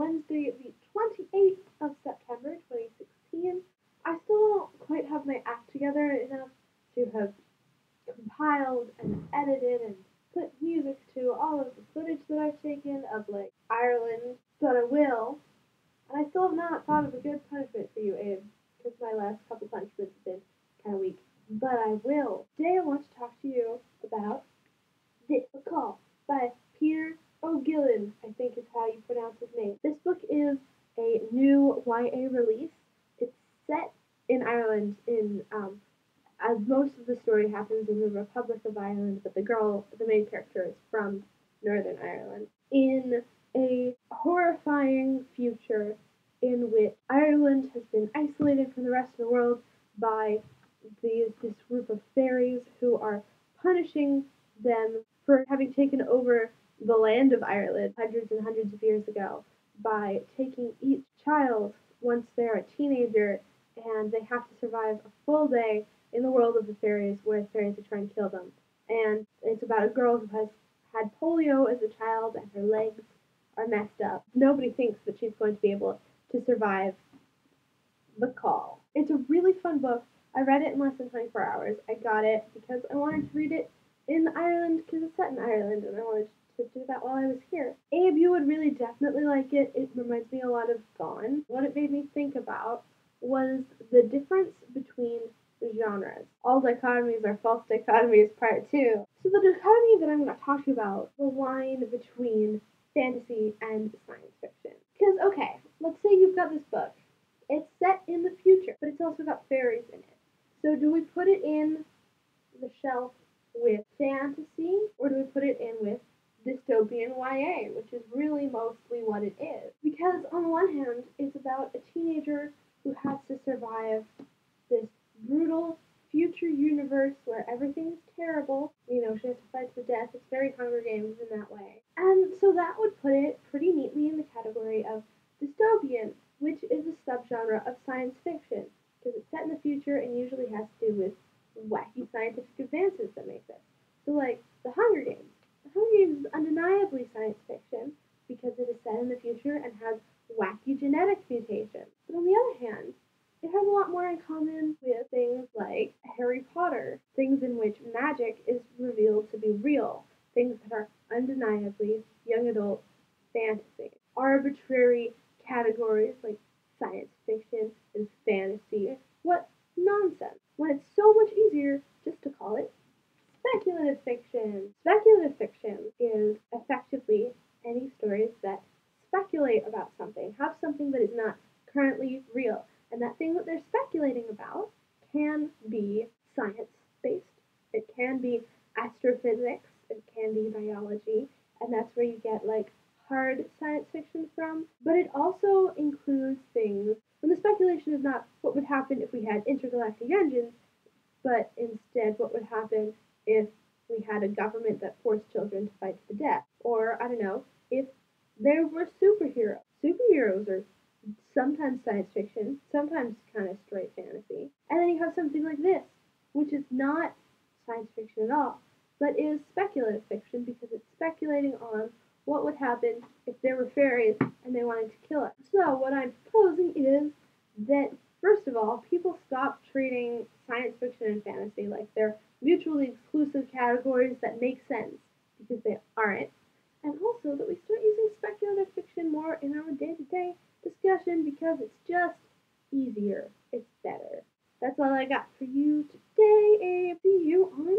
Wednesday, the 28th of September 2016. I still don't quite have my act together enough to have compiled and edited and put music to all of the footage that I've taken of like Ireland, but I will. And I still have not thought of a good punishment for you, Abe, because my last couple punishments have been kind of weak. But I will. Today I want to talk to you about This Call by Peter O'Guilin, I think is how you pronounce his name. This book is a new YA release. It's set in Ireland in um, as most of the story happens in the Republic of Ireland, but the girl, the main character, is from Northern Ireland. In a horrifying future in which Ireland has been isolated from the rest of the world by these, this group of fairies who are punishing them for having taken over the land of Ireland hundreds and hundreds of years ago by taking each child once they're a teenager and they have to survive a full day in the world of the fairies where fairies are trying to kill them. And it's about a girl who has had polio as a child and her legs are messed up. Nobody thinks that she's going to be able to survive the call. It's a really fun book. I read it in less than 24 hours. I got it because I wanted to read it in Ireland because it's set in Ireland and I wanted to do that while I was here. Abe, you would really definitely like it. It reminds me a lot of Gone. What it made me think about was the difference between the genres. All dichotomies are false dichotomies, part two. So the dichotomy that I'm going to talk about, the line between fantasy and science fiction. Because, okay, let's say you've got this book. It's set in the future, but it's also got fairies in it. So do we put it in the shelf with fantasy, or do we put it in with dystopian YA, which is really mostly what it is? Because on the one hand, it's about a teenager who has to survive this brutal future universe where everything is terrible. You know, she has to fight to death. It's very Hunger Games in that way. And so that would put it pretty neatly in the category of dystopian, which is a subgenre of science fiction, because it's set in the future and usually has to do with wacky scientific advances that make this. So, like The Hunger Games. The Hunger Games is undeniably science fiction because it is set in the future and has wacky genetic mutations. But on the other hand, it has a lot more in common with things like Harry Potter, things in which magic is revealed to be real, things that are undeniably young adult fantasy. Arbitrary categories like science fiction and fantasy. What nonsense! When it's so much easier just to call it speculative fiction. Speculative fiction is effectively any stories that speculate about something, have something that is not currently real. And that thing that they're speculating about can be science based. It can be astrophysics, it can be biology, and that's where you get like hard science fiction from. But it also includes things when the speculation is not what would happen if we had intergalactic engines, but instead what would happen if we had a government that forced children to fight to the death. Or, I don't know, if there were superheroes. Superheroes are sometimes science fiction, sometimes kind of straight fantasy. And then you have something like this, which is not science fiction at all, but is speculative fiction because it's speculating on what would happen if there were fairies and they wanted to kill us. So, what I'm proposing is that, first of all, people stop treating science fiction and fantasy like they're mutually exclusive categories that make sense because they aren't. And also that we start using speculative fiction more in our day to day discussion because it's just easier. It's better. That's all I got for you today, and see you on